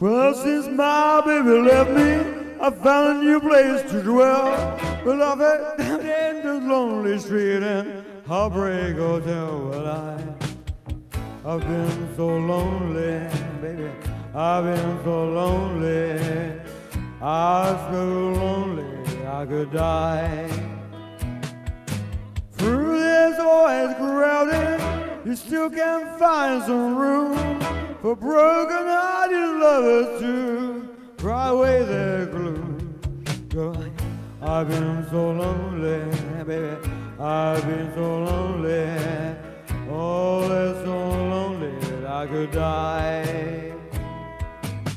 Well, since my baby left me, I found a new place to dwell. But I've had in the lonely street and heartbreak hotel. Well, I, I've been so lonely, baby. I've been so lonely. I'm so lonely I could die. Through this always crowded, you still can find some room for broken-hearted lovers to cry away their gloom. I've been so lonely, baby. I've been so lonely. Oh, so lonely that I could die.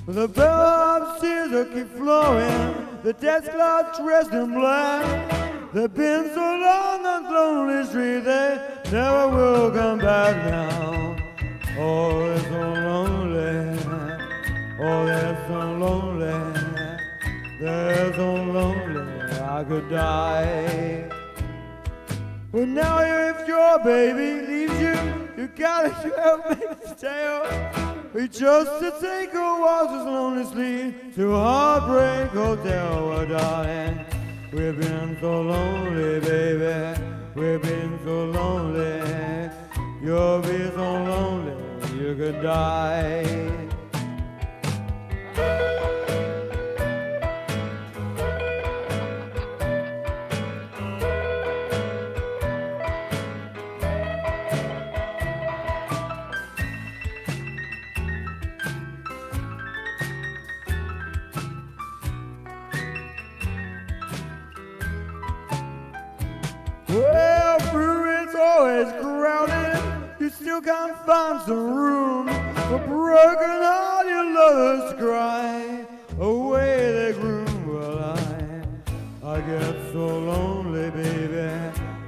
The bell upstairs will keep flowing. The desk clouds dressed in black. They've been so long on lonely street, they never will come back now. They're so lonely, I could die. But now if your baby leaves you, you gotta help me stay. We just to take a walk as lonely sleep to Heartbreak Hotel, oh, darling. We've been so lonely, baby. We've been so lonely. You'll be so lonely you could die. Well, brewery's always crowded. You still can't find some room for broken-hearted lovers cry away they gloom. Well, I, I get so lonely, baby.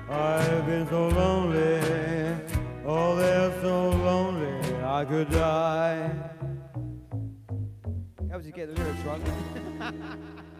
I've been so lonely. Oh, they're so lonely, I could die. How would you get the lyrics wrong?